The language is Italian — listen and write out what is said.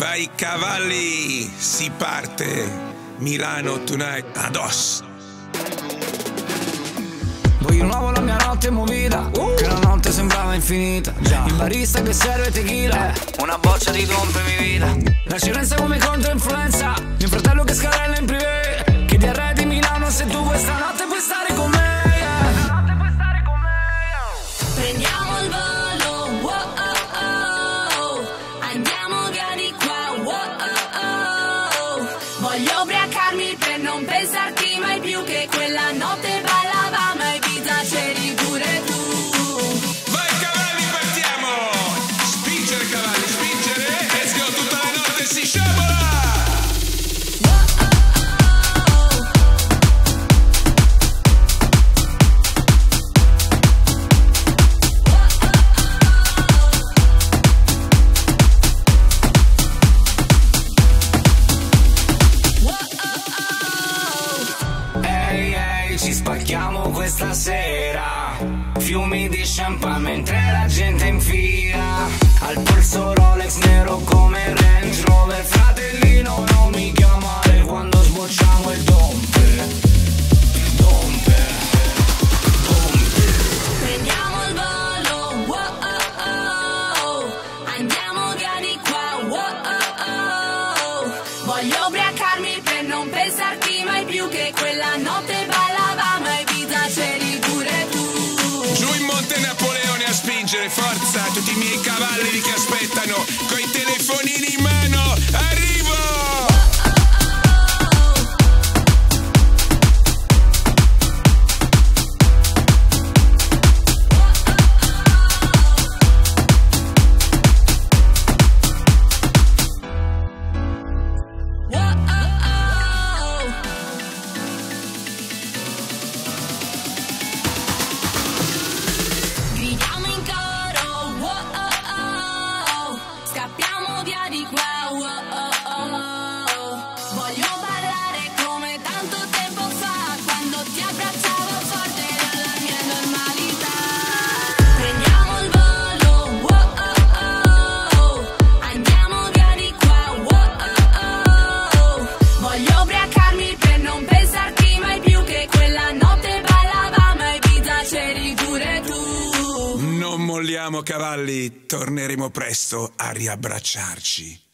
Vai cavalli, si parte. Milano tonight, addosso. Voglio nuovo la mia notte movita uh. Che la notte sembrava infinita Già. Il barista che serve tequila eh. Una boccia di dompe mi vita La cirenza come controinfluenza ci spacchiamo questa sera. Fiumi di champagne mentre la gente infila Al polso Rolex nero come Range Rover. Fratellino non mi chiamare quando sbocciamo il dompe. Dompe. Dompe. Prendiamo il volo wow, oh, oh. Andiamo via di qua wow, oh, Voglio ubriacarmi per non pensarti mai più che quella notte va spingere, forza, tutti i miei cavalli che aspettano, coi telefonini molliamo cavalli, torneremo presto a riabbracciarci.